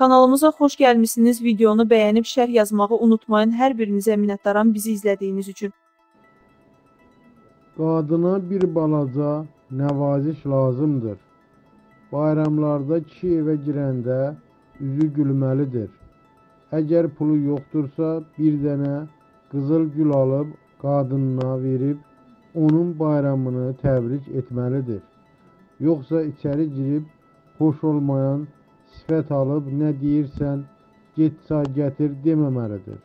Kanalımıza xoş gəlmisiniz. Videonu bəyənib şərh yazmağı unutmayın. Hər birinizə minnətdaram bizi izlədiyiniz üçün. Qadına bir balaca nəvaziş lazımdır. Bayramlarda kişi evə girəndə üzü gülməlidir. Əgər pulu yoxdursa, bir dənə qızıl gül alıb qadınına verib onun bayramını təbrik etməlidir. Yoxsa içəri girib xoş olmayan sifət alıb nə deyirsən, get çay gətir deməməlidir.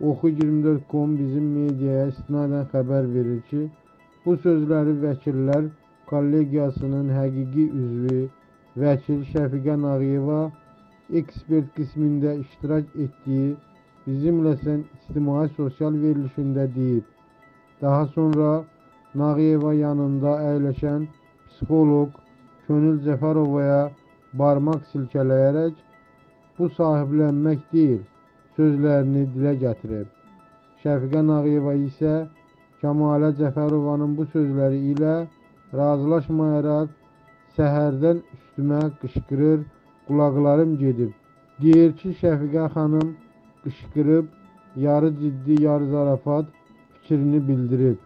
Oxu24.com bizim mediaya istinadən xəbər verir ki, bu sözləri vəkillər kollegiyasının həqiqi üzvü vəkil Şəfiqə Nağıyeva ekspert qismində iştirak etdiyi Bizimlə Sən ictimai sosial verilişində deyib. Daha sonra Nağıyeva yanında əyləşən psixoloq Könül Cəfərovaya barmaq silkələyərək bu sahiblənmək deyil sözlərini dilə gətirib. Şəfiqə Nağıyeva isə Kəmalə Cəfərovanın bu sözləri ilə razılaşmayaraq səhərdən üstümə qışqırır, qulaqlarım gedib. Deyir ki, Şəfiqə xanım qışqırıb, yarı ciddi, yarı zarafat fikrini bildirib.